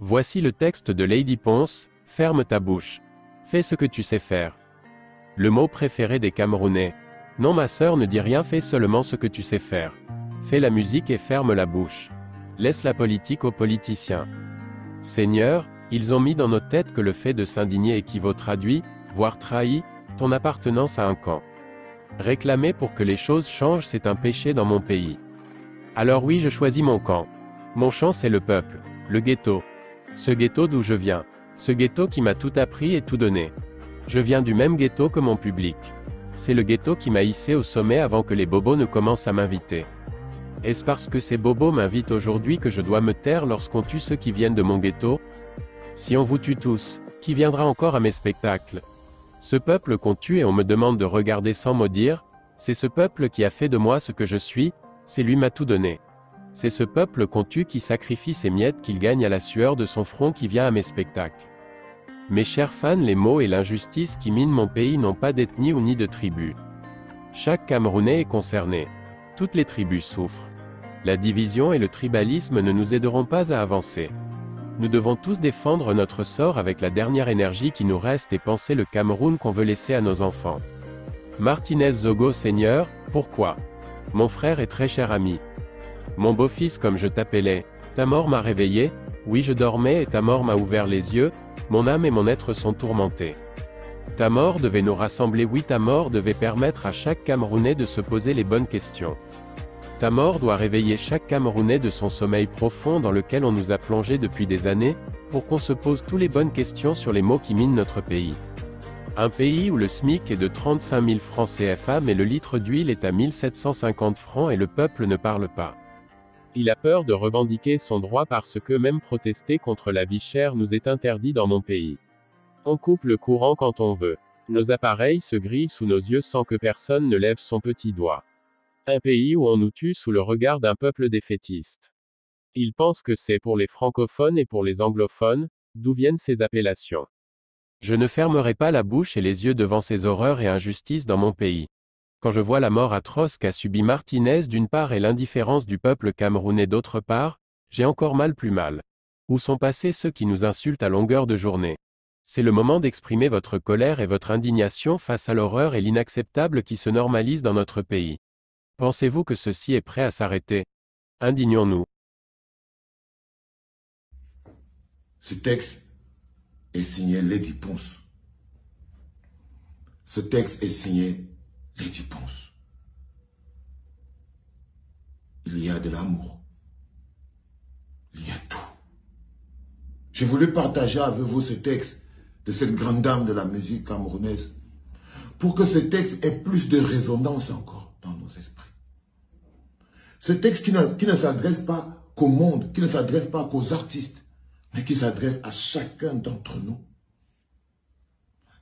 Voici le texte de Lady Ponce, ferme ta bouche. Fais ce que tu sais faire. Le mot préféré des Camerounais. Non ma sœur ne dis rien fais seulement ce que tu sais faire. Fais la musique et ferme la bouche. Laisse la politique aux politiciens. Seigneur, ils ont mis dans nos têtes que le fait de s'indigner équivaut traduit, voire trahi, ton appartenance à un camp. Réclamer pour que les choses changent c'est un péché dans mon pays. Alors oui je choisis mon camp. Mon champ c'est le peuple, le ghetto, ce ghetto d'où je viens. Ce ghetto qui m'a tout appris et tout donné. Je viens du même ghetto que mon public. C'est le ghetto qui m'a hissé au sommet avant que les bobos ne commencent à m'inviter. Est-ce parce que ces bobos m'invitent aujourd'hui que je dois me taire lorsqu'on tue ceux qui viennent de mon ghetto? Si on vous tue tous, qui viendra encore à mes spectacles? Ce peuple qu'on tue et on me demande de regarder sans maudire, c'est ce peuple qui a fait de moi ce que je suis, c'est lui m'a tout donné. C'est ce peuple qu'on tue qui sacrifie ses miettes qu'il gagne à la sueur de son front qui vient à mes spectacles. Mes chers fans, les maux et l'injustice qui minent mon pays n'ont pas d'ethnie ou ni de tribu. Chaque Camerounais est concerné. Toutes les tribus souffrent. La division et le tribalisme ne nous aideront pas à avancer. Nous devons tous défendre notre sort avec la dernière énergie qui nous reste et penser le Cameroun qu'on veut laisser à nos enfants. Martinez Zogo Seigneur, pourquoi? Mon frère et très cher ami, mon beau-fils comme je t'appelais, ta mort m'a réveillé, oui je dormais et ta mort m'a ouvert les yeux, mon âme et mon être sont tourmentés. Ta mort devait nous rassembler, oui ta mort devait permettre à chaque Camerounais de se poser les bonnes questions. Ta mort doit réveiller chaque Camerounais de son sommeil profond dans lequel on nous a plongé depuis des années, pour qu'on se pose toutes les bonnes questions sur les mots qui minent notre pays. Un pays où le SMIC est de 35 000 francs CFA mais le litre d'huile est à 1750 francs et le peuple ne parle pas. Il a peur de revendiquer son droit parce que même protester contre la vie chère nous est interdit dans mon pays. On coupe le courant quand on veut. Nos appareils se grillent sous nos yeux sans que personne ne lève son petit doigt. Un pays où on nous tue sous le regard d'un peuple défaitiste. Ils pensent que c'est pour les francophones et pour les anglophones, d'où viennent ces appellations. Je ne fermerai pas la bouche et les yeux devant ces horreurs et injustices dans mon pays. Quand je vois la mort atroce qu'a subi Martinez d'une part et l'indifférence du peuple camerounais d'autre part, j'ai encore mal plus mal. Où sont passés ceux qui nous insultent à longueur de journée? C'est le moment d'exprimer votre colère et votre indignation face à l'horreur et l'inacceptable qui se normalise dans notre pays. Pensez-vous que ceci est prêt à s'arrêter? Indignons-nous. Ce texte est signé Lady Ponce. Ce texte est signé Lady Ponce. Il y a de l'amour. Il y a tout. J'ai voulu partager avec vous ce texte de cette grande dame de la musique camerounaise pour que ce texte ait plus de résonance encore dans nos esprits. Ce texte qui ne, qui ne s'adresse pas qu'au monde, qui ne s'adresse pas qu'aux artistes, mais qui s'adresse à chacun d'entre nous.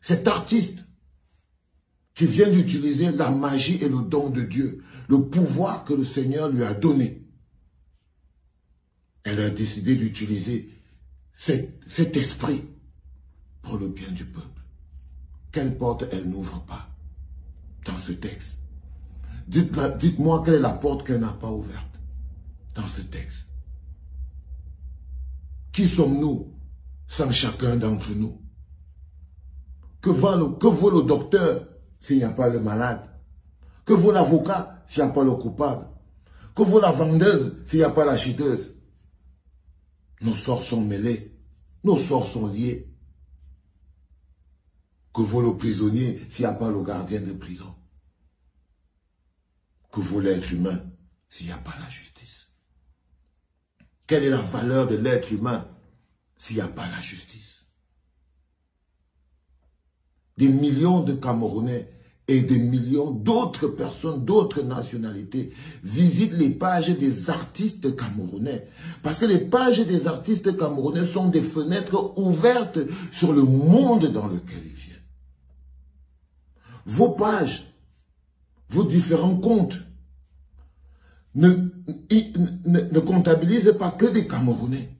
Cet artiste qui vient d'utiliser la magie et le don de Dieu, le pouvoir que le Seigneur lui a donné. Elle a décidé d'utiliser cet, esprit pour le bien du peuple. Quelle porte elle n'ouvre pas dans ce texte Dites-moi quelle est la porte qu'elle n'a pas ouverte dans ce texte. Qui sommes-nous sans chacun d'entre nous? Que que vaut le docteur s'il n'y a pas le malade. Que vaut l'avocat s'il n'y a pas le coupable. Que vaut la vendeuse s'il n'y a pas la chiteuse Nos sorts sont mêlés, nos sorts sont liés. Que vaut le prisonnier s'il n'y a pas le gardien de prison. Que vaut l'être humain s'il n'y a pas la justice. Quelle est la valeur de l'être humain s'il n'y a pas la justice? Des millions de Camerounais et des millions d'autres personnes, d'autres nationalités visitent les pages des artistes camerounais. Parce que les pages des artistes camerounais sont des fenêtres ouvertes sur le monde dans lequel ils viennent. Vos pages, vos différents comptes ne, ne, comptabilisent pas que des Camerounais.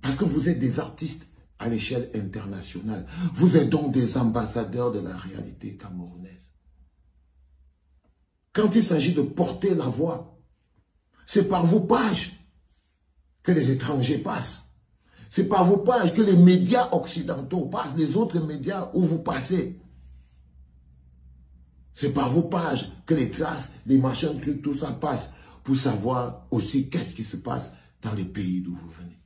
Parce que vous êtes des artistes à l'échelle internationale. Vous êtes donc des ambassadeurs de la réalité camerounaise. Quand il s'agit de porter la voix, c'est par vos pages que les étrangers passent. C'est par vos pages que les médias occidentaux passent, les autres médias où vous passez. C'est par vos pages que les traces, les machins, tout ça passe pour savoir aussi qu'est-ce qui se passe dans les pays d'où vous venez.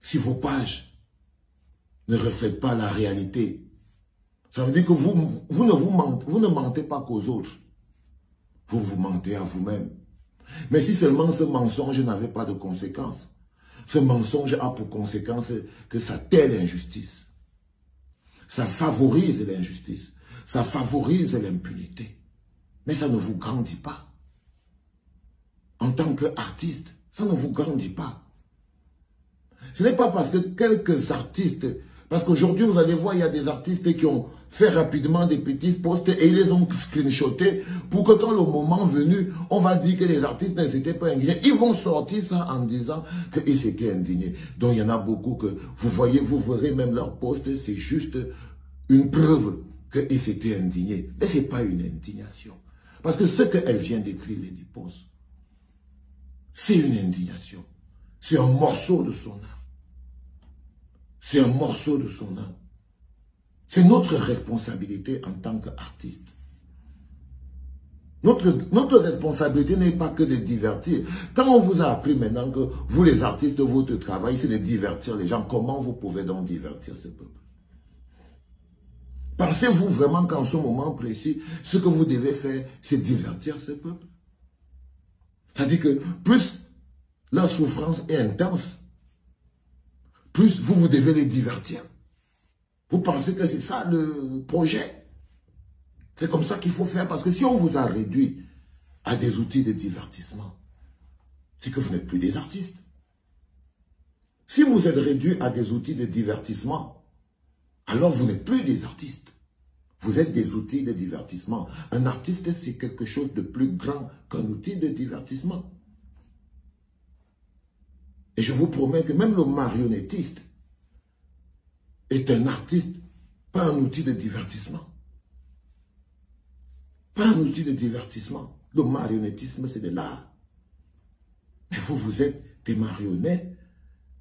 Si vos pages ne reflètent pas la réalité, ça veut dire que vous, vous, ne, vous, mentez, pas qu'aux autres. Vous vous mentez à vous-même. Mais si seulement ce mensonge n'avait pas de conséquences, ce mensonge a pour conséquence que ça tait l'injustice. Ça favorise l'injustice. Ça favorise l'impunité. Mais ça ne vous grandit pas. En tant qu'artiste, ça ne vous grandit pas. Ce n'est pas parce que quelques artistes parce qu'aujourd'hui, vous allez voir, il y a des artistes qui ont fait rapidement des petits posts et ils les ont screenshotés pour que quand le moment venu, on va dire que les artistes ne s'étaient pas indignés. Ils vont sortir ça en disant qu'ils s'étaient indignés. Donc il y en a beaucoup que vous voyez, vous verrez même leur post, c'est juste une preuve qu'ils s'étaient indignés. Mais ce n'est pas une indignation. Parce que ce qu'elle vient d'écrire, les posts, c'est une indignation. C'est un morceau de son âme. C'est un morceau de son âme. C'est notre responsabilité en tant qu'artiste. Notre, notre responsabilité n'est pas que de divertir. Quand on vous a appris maintenant que vous les artistes, votre travail, c'est de divertir les gens, comment vous pouvez donc divertir ce peuple? Pensez-vous vraiment qu'en ce moment précis, ce que vous devez faire, c'est divertir ce peuple? C'est-à-dire que plus la souffrance est intense, plus vous, vous devez les divertir. Vous pensez que c'est ça le projet? C'est comme ça qu'il faut faire, parce que si on vous a réduit à des outils de divertissement, c'est que vous n'êtes plus des artistes. Si vous êtes réduit à des outils de divertissement, alors vous n'êtes plus des artistes. Vous êtes des outils de divertissement. Un artiste, c'est quelque chose de plus grand qu'un outil de divertissement. Et je vous promets que même le marionnettiste est un artiste, pas un outil de divertissement. Pas un outil de divertissement. Le marionnettisme, c'est de l'art. Mais vous, vous êtes des marionnettes,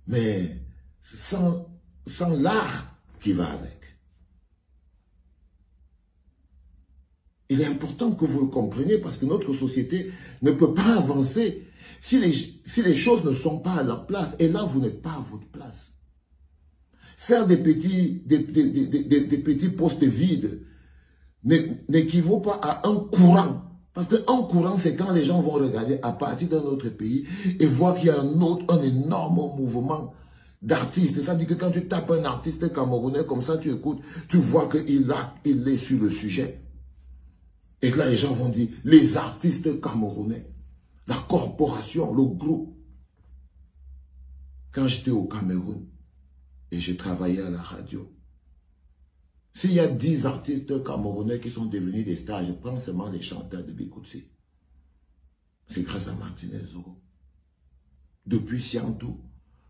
mais sans, l'art qui va avec. Il est important que vous le compreniez parce que notre société ne peut pas avancer si les choses ne sont pas à leur place. Et là, vous n'êtes pas à votre place. Faire des petits, des, petits postes vides n'équivaut pas à un courant. Parce qu'un courant, c'est quand les gens vont regarder à partir d'un autre pays et voir qu'il y a un énorme mouvement d'artistes. Ça dire que quand tu tapes un artiste camerounais comme ça, tu écoutes, tu vois qu'il il est sur le sujet. Et là, les gens vont dire, les artistes camerounais, la corporation, le groupe. Quand j'étais au Cameroun et j'ai travaillé à la radio, s'il y a dix artistes camerounais qui sont devenus des stars, je prends seulement les chanteurs de Bikoutsi. C'est grâce à Martinez Zogo. Depuis Siantou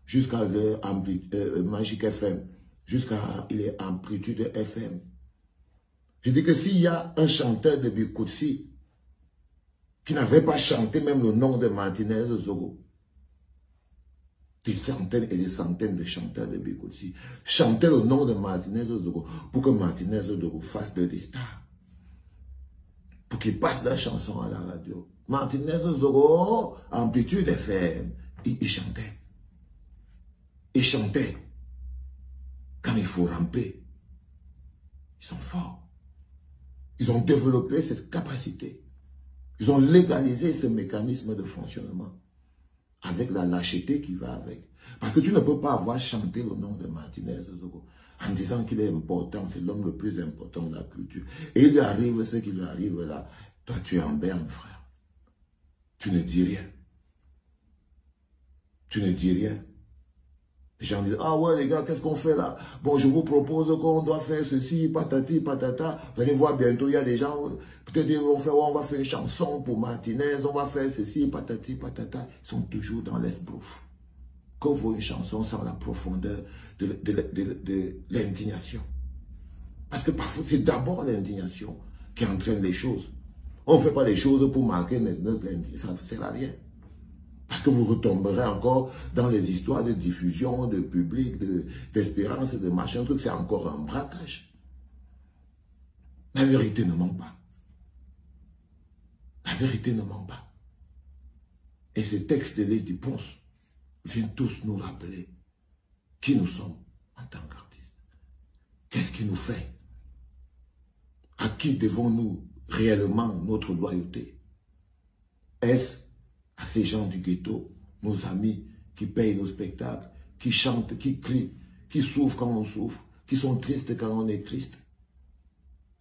jusqu'à euh, Magic FM, jusqu'à Amplitude FM, je dis que s'il y a un chanteur de Bikoutsi qui n'avait pas chanté même le nom de Martinez Zogo, des centaines et des centaines de chanteurs de Bikoutsi chantaient le nom de Martinez Zogo pour que Martinez Zogo fasse de stars. Pour qu'il passe la chanson à la radio. Martinez Zogo, amplitude FM, il, il chantait. Il chantait. Quand il faut ramper, ils sont forts. Ils ont développé cette capacité. Ils ont légalisé ce mécanisme de fonctionnement avec la lâcheté qui va avec. Parce que tu ne peux pas avoir chanté le nom de Martinez en disant qu'il est important, c'est l'homme le plus important de la culture. Et il lui arrive ce qui lui arrive là. Toi, tu es en berne, frère. Tu ne dis rien. Tu ne dis rien. Les gens disent, ah ouais les gars, qu'est-ce qu'on fait là? Bon, je vous propose qu'on doit faire ceci, patati, patata. Vous allez voir bientôt, il y a des gens, peut-être fait, on va faire une chanson pour Martinez, on va faire ceci, patati, patata. Ils sont toujours dans l'esbrouf. Qu'on voit une chanson sans la profondeur de, de l'indignation? Parce que parfois, c'est d'abord l'indignation qui entraîne les choses. On ne fait pas les choses pour marquer notre ça ne sert à rien. Parce que vous retomberez encore dans les histoires de diffusion, de public, d'espérance, de, machin, truc. C'est encore un braquage. La vérité ne ment pas. La vérité ne ment pas. Et ces textes de Lady Ponce viennent tous nous rappeler qui nous sommes en tant qu'artistes. Qu'est-ce qui nous fait? À qui devons-nous réellement notre loyauté? Est-ce à ces gens du ghetto, nos amis qui payent nos spectacles, qui chantent, qui crient, qui souffrent quand on souffre, qui sont tristes quand on est triste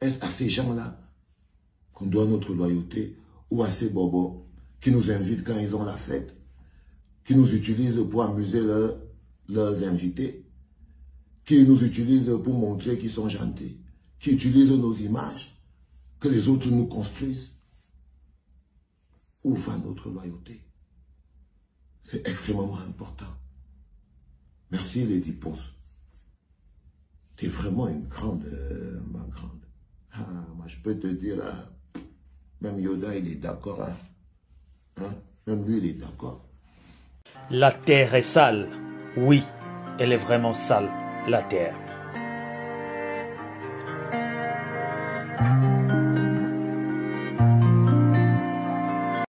Est-ce à ces gens-là qu'on doit notre loyauté ou à ces bobos qui nous invitent quand ils ont la fête, qui nous utilisent pour amuser leurs invités, qui nous utilisent pour montrer qu'ils sont gentils, qui utilisent nos images, que les autres nous construisent? Où va notre loyauté? C'est extrêmement important. Merci Lady Ponce. Tu es vraiment une grande, euh, ma grande. Ah, moi je peux te dire, hein, même Yoda il est d'accord. Hein? Hein? Même lui il est d'accord. La terre est sale. Oui, elle est vraiment sale, la terre.